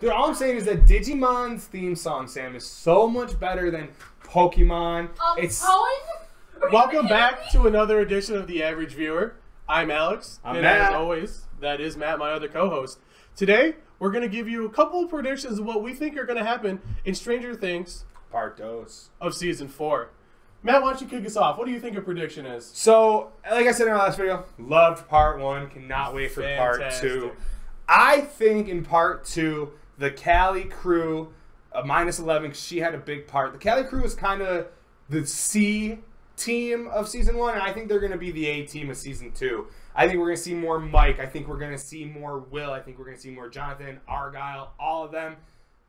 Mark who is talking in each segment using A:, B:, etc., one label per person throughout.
A: Dude, all I'm saying is that Digimon's theme song, Sam, is so much better than Pokemon.
B: Um,
A: it's
B: Owen?
C: Welcome back to another edition of The Average Viewer. I'm Alex.
A: I'm
C: and
A: Matt.
C: as always, that is Matt, my other co host. Today, we're going to give you a couple of predictions of what we think are going to happen in Stranger Things
A: part dose.
C: of season four. Matt, why don't you kick us off? What do you think a prediction is?
A: So, like I said in our last video, loved part one. Cannot wait for part two. I think in part two, the Cali crew, uh, minus 11, 'cause she had a big part. The Cali crew is kind of the C team of season one, and I think they're going to be the A team of season two. I think we're going to see more Mike. I think we're going to see more Will. I think we're going to see more Jonathan, Argyle, all of them.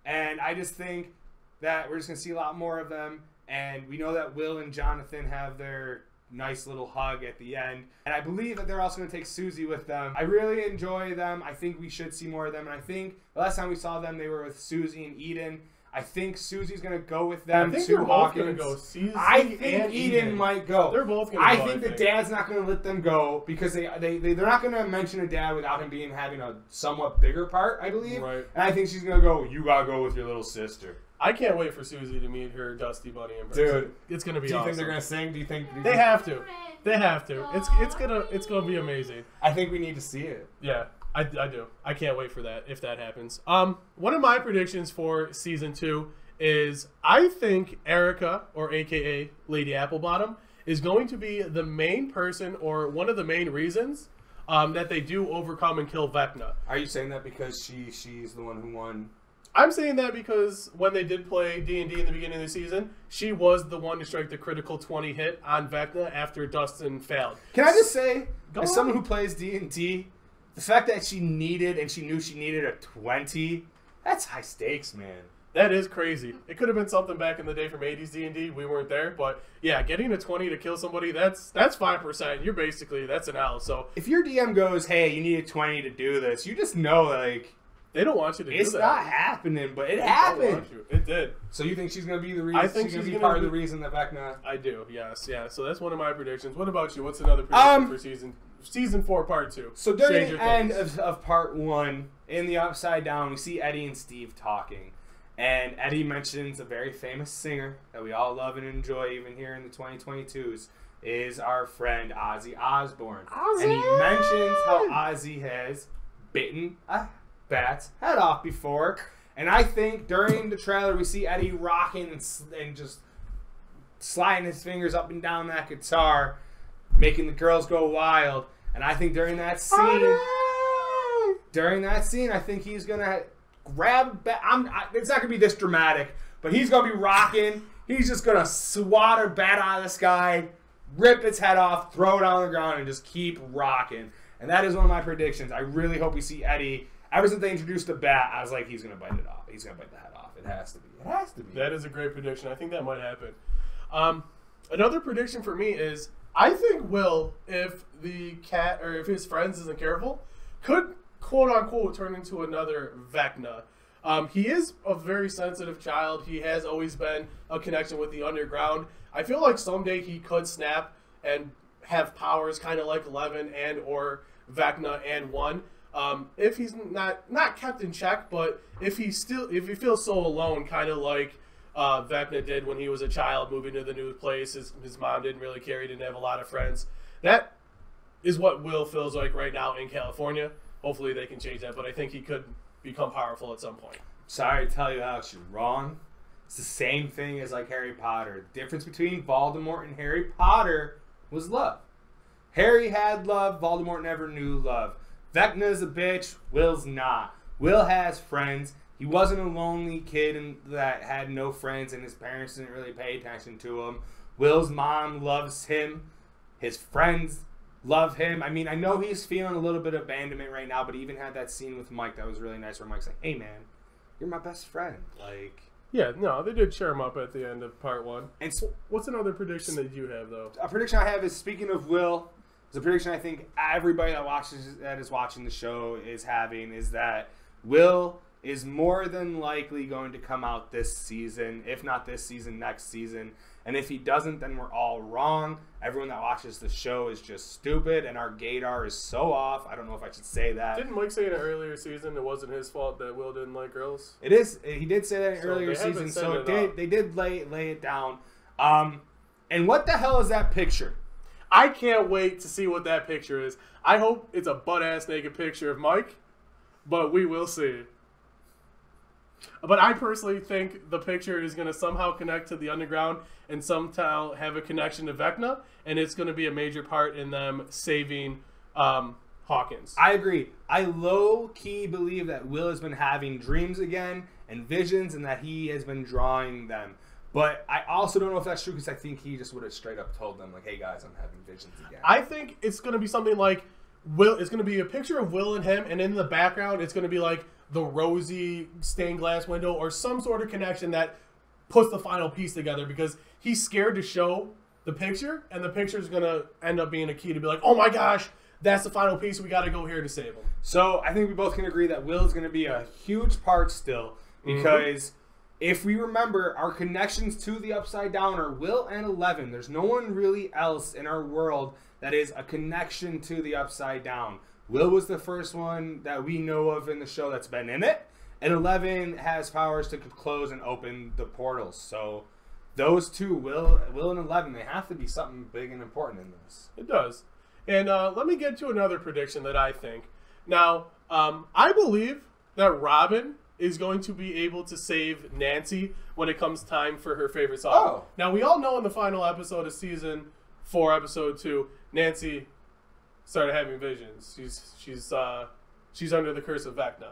A: And I just think that we're just going to see a lot more of them. And we know that Will and Jonathan have their nice little hug at the end. And I believe that they're also going to take Susie with them. I really enjoy them. I think we should see more of them. And I think the last time we saw them, they were with Susie and Eden. I think Susie's going to go with them
C: I think
A: to
C: they're both going
A: Hawkins.
C: go.
A: I think
C: and
A: Eden, might go.
C: They're both going to
A: I
C: go.
A: think the dad's not going to let them go because they, they, they they're not going to mention a dad without him being having a somewhat bigger part, I believe.
C: Right.
A: And I think she's going to go. You gotta go with your little sister.
C: I can't wait for Susie to meet her Dusty Bunny in person.
A: Dude,
C: it's going to be
A: Do you
C: awesome.
A: think they're going to sing? Do you think do you
C: They
A: think-
C: have to. They have to. It's it's gonna it's gonna be amazing.
A: I think we need to see it.
C: Yeah, I, I do. I can't wait for that if that happens. Um, one of my predictions for season two is I think Erica, or AKA Lady Applebottom, is going to be the main person or one of the main reasons um, that they do overcome and kill Vecna.
A: Are you saying that because she she's the one who won?
C: I'm saying that because when they did play D and D in the beginning of the season, she was the one to strike the critical 20 hit on Vecna after Dustin failed.
A: Can I just say,
C: Go
A: as
C: on.
A: someone who plays D and D, the fact that she needed and she knew she needed a twenty, that's high stakes, man.
C: That is crazy. It could have been something back in the day from 80s D&D. We weren't there, but yeah, getting a 20 to kill somebody, that's that's 5%. You're basically that's an L. So,
A: If your DM goes, "Hey, you need a twenty to do this," you just know like
C: they don't want you to
A: it's
C: do that.
A: It's not happening, but it
C: They don't
A: happened.
C: want you. It did.
A: So you think she's gonna be the reason?
C: I think
A: she's, gonna be
C: gonna
A: part of the reason that Vecna.
C: I do. Yes. Yeah. So that's one of my predictions. What about you? What's another prediction
A: Um,
C: for season season 4 part 2?
A: So during
C: Stranger
A: the end of, of part one, in the upside down, we see Eddie and Steve talking. And Eddie mentions a very famous singer that we all love and enjoy, even here in the 2022s, is our friend Ozzy Osbourne. And he mentions how Ozzy has bitten a bat's head off before. And I think during the trailer, we see Eddie rocking and, and just sliding his fingers up and down that guitar, making the girls go wild. And I think during that scene, during that scene, I think he's gonna grab. Ba- I'm. I, it's not gonna be this dramatic, but he's gonna be rocking. He's just gonna swat a bat out of the sky, rip its head off, throw it on the ground, and just keep rocking. And that is one of my predictions. I really hope we see Eddie. Ever since they introduced the bat, I was like, he's gonna bite it off. He's gonna bite the head off. It has to be. It has to be.
C: That is a great prediction. I think that might happen. Um, another prediction for me is I think Will, if the cat or if his friends isn't careful, could quote unquote turn into another Vecna. Um, he is a very sensitive child. He has always been a connection with the underground. I feel like someday he could snap and have powers kind of like Eleven and or Vecna and one. Um, if he's not not kept in check, but if he still if he feels so alone, kind of like uh, Vecna did when he was a child, moving to the new place. His, his mom didn't really care. He didn't have a lot of friends. That is what Will feels like right now in California. Hopefully they can change that, but I think he could become powerful at some point.
A: Sorry to tell you, Alex, you're wrong. It's the same thing as like Harry Potter. The difference between Voldemort and Harry Potter was love. Harry had love, Voldemort never knew love. Vecna's a bitch, Will's not. Will has friends. He wasn't a lonely kid and that had no friends and his parents didn't really pay attention to him. Will's mom loves him. His friends love him. I mean, I know he's feeling a little bit of abandonment right now, but he even had that scene with Mike that was really nice where Mike's like, hey man, you're my best friend. Like,
C: Yeah, no, they did cheer him up at the end of part one.
A: and s-
C: What's another prediction that you have though?
A: a prediction I have is speaking of Will, is a prediction I think everybody that watches that is watching the show is having is that Will is more than likely going to come out this season, if not this season, next season. And if he doesn't, then we're all wrong. Everyone that watches the show is just stupid, and our gaydar is so off. I don't know if I should say that.
C: Didn't Mike say in an earlier season it wasn't his fault that Will didn't like girls?
A: It is. He did say that in
C: So
A: earlier
C: they have been
A: season, so it did. They did lay lay it down. Um, and what the hell is that picture?
C: I can't wait to see what that picture is. I hope it's a butt ass naked picture of Mike, but we will see. But I personally think the picture is going to somehow connect to the underground and somehow have a connection to Vecna, and it's going to be a major part in them saving um, Hawkins.
A: I agree. I low key believe that Will has been having dreams again and visions, and that he has been drawing them. But I also don't know if that's true because I think he just would have straight up told them like, "Hey guys, I'm having visions again."
C: I think it's going to be something like Will. It's going to be a picture of Will and him, and in the background, it's going to be like the rosy stained glass window or some sort of connection that puts the final piece together because he's scared to show the picture, and the picture is going to end up being a key to be like, oh my gosh, that's the final piece. We got to go here to save him.
A: So I think we both can agree that Will is going to be a huge part still mm-hmm. because if we remember, our connections to the Upside Down are Will and Eleven. There's no one really else in our world that is a connection to the Upside Down. Will was the first one that we know of in the show that's been in it, and Eleven has powers to close and open the portals. So those two, Will, Will and Eleven, they have to be something big and important in this.
C: It does. And uh, let me get to another prediction that I think. Now, um, I believe that Robin is going to be able to save Nancy when it comes time for her favorite song.
A: Oh.
C: Now, we all know in the final episode of season four, episode two, Nancy started having visions. She's she's uh, she's under the curse of Vecna.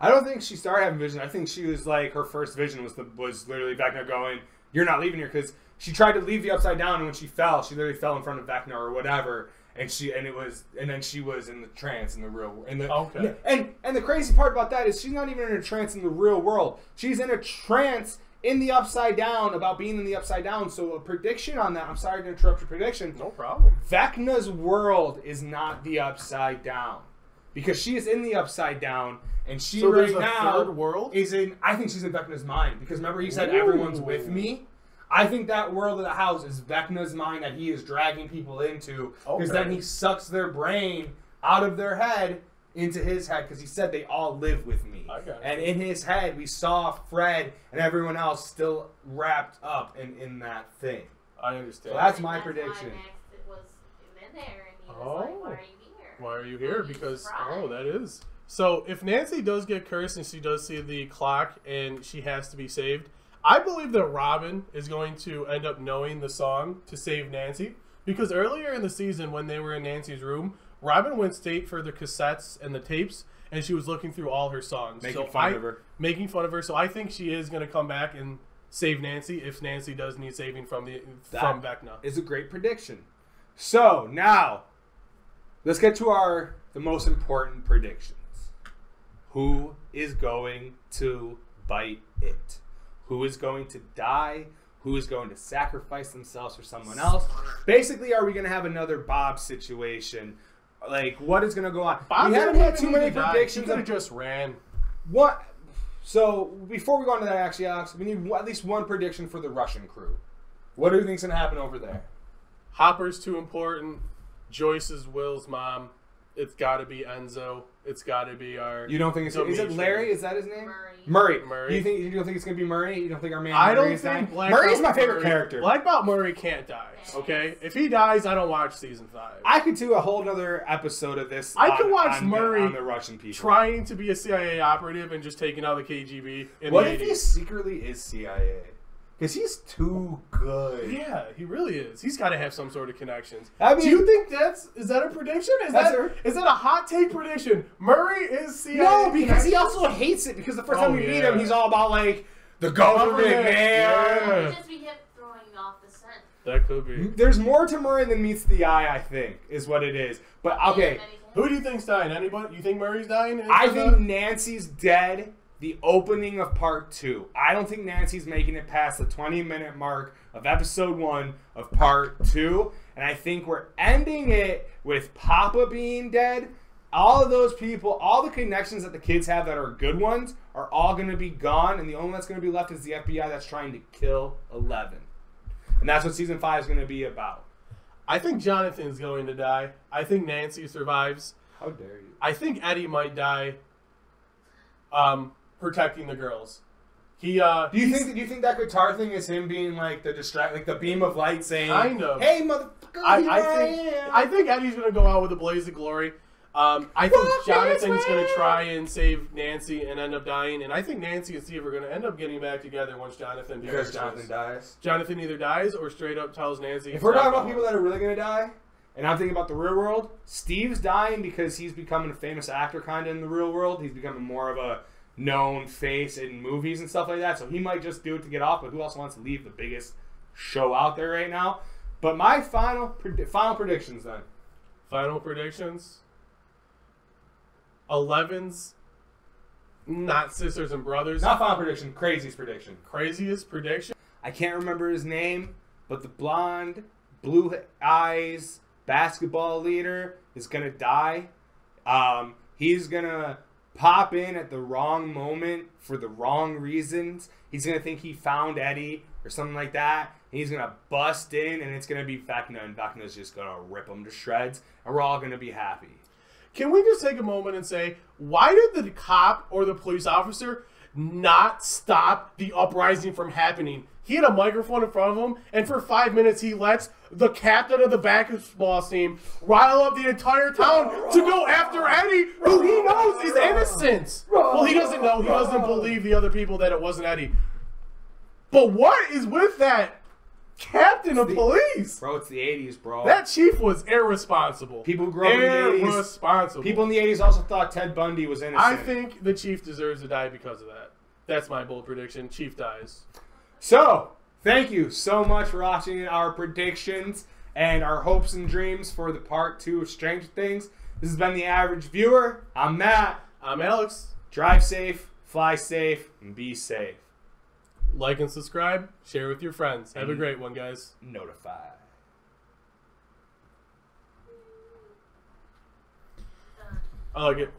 A: I don't think she started having vision. I think she was like her first vision was the was literally Vecna going, "You're not leaving here," because she tried to leave the upside down, and when she fell, she literally fell in front of Vecna or whatever, and she and it was and then she was in the trance in the real in the
C: Okay.
A: and and the crazy part about that is she's not even in a trance in the real world. She's in a trance in the upside down about being in the upside down. So a prediction on that. I'm sorry to interrupt your prediction.
C: No problem.
A: Vecna's world is not the upside down because she is in the upside down and she
C: So
A: right now
C: third world?
A: is in I think she's in Vecna's mind because remember he said everyone's with me. I think that world of the house is Vecna's mind that he is dragging people into because
C: Okay.
A: then he sucks their brain out of their head into his head because he said they all live with me.
C: I got
A: And in his head, we saw Fred and everyone else still wrapped up in, in that thing.
C: I understand.
A: So that's my
B: why
A: prediction.
B: Max was in there and he was
C: Oh.
B: like, "Why are you oh. here?"
C: Why are you here?
B: He's
C: Because
B: surprised.
C: oh, that is. So if Nancy does get cursed and she does see the clock and she has to be saved, I believe that Robin is going to end up knowing the song to save Nancy. Because earlier in the season, when they were in Nancy's room, Robin went straight for the cassettes and the tapes, and she was looking through all her songs,
A: Making
C: So
A: fun
C: I-
A: of her.
C: making fun of her. So I think she is going to come back and save Nancy if Nancy does need saving from the from
A: That
C: Vecna.
A: is a great prediction. So now, let's get to our the most important predictions. Who is going to bite it? Who is going to die? Who is going to sacrifice themselves for someone else? Basically, are we going to have another Bob situation? Like, what is going to go on?
C: Bob
A: we haven't had too many predictions.
C: He could
A: of-
C: have just ran.
A: What? So before we go on to that, actually, Alex, we need at least one prediction for the Russian crew. What do you think's going to happen over there?
C: Hopper's too important. Joyce is Will's mom. It's got to be Enzo. It's got to be our.
A: You don't think it's is it
C: Dimitri.
A: Larry? Is that his name?
B: Murray.
A: Murray.
C: Murray.
A: You think you don't think it's gonna be Murray? You don't think our man
C: I
A: Murray
C: don't
A: is
C: think
A: dying?
C: Black
A: Murray is my favorite
C: Murray-
A: character.
C: Black Belt Murray can't die. Okay, if he dies, I don't watch season five.
A: I could do a whole other episode of this.
C: I
A: on-
C: could watch
A: on the-
C: Murray
A: on the Russian people.
C: Trying to be a CIA operative and just taking out the KGB in
A: What
C: the
A: if he secretly is CIA? Because he's too good.
C: Yeah, he really is. He's got to have some sort of connections.
A: I mean-
C: Do you think that's is that a prediction? Is
A: That's
C: that
A: a-
C: is that a hot take prediction? Murray is CIA.
A: No, because he also hates it. Because the first
C: Oh,
A: time we meet him, he's all about like the government,
C: Government,
A: man.
C: yeah.
B: Just throwing off the scent.
C: that could be.
A: There's more to Murray than meets the eye. I think is what it is. But okay,
B: And then he's-
C: Who do you think's dying? Anybody? You think Murray's dying? in
A: I think Nancy's dead. The opening of part two. I don't think Nancy's making it past the 20 minute mark of episode one of part two. And I think we're ending it with Papa being dead all of those people, all the connections that the kids have that are good ones, are all going to be gone, and the only one that's going to be left is the FBI that's trying to kill Eleven, and that's what season five is going to be about.
C: I think Jonathan's going to die. I think Nancy survives.
A: How dare you?
C: I think Eddie might die. Um, protecting the girls. He uh.
A: Do you think? Do you think that guitar thing is him being like the distract, like the beam of light, saying,
C: Kind of.
A: "Hey, motherfucker,
C: I, I
A: I,
C: think
A: am."
C: I think Eddie's gonna go out with a blaze of glory. Um, I think
A: Walk
C: Jonathan's gonna try and save Nancy and end up dying, and I think Nancy and Steve are gonna end up getting back together once Jonathan
A: because. Jonathan dies.
C: Jonathan either dies or straight up tells Nancy.
A: If we're talking about people that are really gonna die, and I'm thinking about the real world, Steve's dying because he's becoming a famous actor, kind of in the real world. He's becoming more of a known face in movies and stuff like that. So he might just do it to get off. But who else wants to leave the biggest show out there right now? But my final final predictions then.
C: final predictions. Eleven's not sisters and brothers.
A: Not final prediction, craziest prediction.
C: Craziest prediction.
A: I can't remember his name, but the blonde, blue eyes basketball leader is gonna die. Um, he's gonna pop in at the wrong moment for the wrong reasons. He's gonna think he found Eddie or something like that. And he's gonna bust in, and it's gonna be Vecna, and Vecna's just gonna rip him to shreds, and we're all gonna be happy.
C: Can we just take a moment and say, why did the cop or the police officer not stop the uprising from happening? He had a microphone in front of him, and for five minutes he lets the captain of the basketball team rile up the entire town to go after Eddie, who he knows is innocent. Well, he doesn't know. He doesn't believe the other people that it wasn't Eddie. But what is with that captain of police?
A: Bro, it's the '80s, bro.
C: That chief was irresponsible.
A: People grew up in the 80s.
C: Irresponsible.
A: People in the '80s also thought Ted Bundy was innocent.
C: I think the chief deserves to die because of that. That's my bold prediction. Chief dies.
A: So, thank you so much for watching our predictions and our hopes and dreams for the part two of Stranger Things. This has been the average viewer. I'm Matt.
C: I'm Alex.
A: Drive safe, fly safe, and be safe.
C: Like and subscribe. Share with your friends. Have a
A: mm-hmm.
C: great one, guys.
A: Notify.
B: Oh,
C: I like it.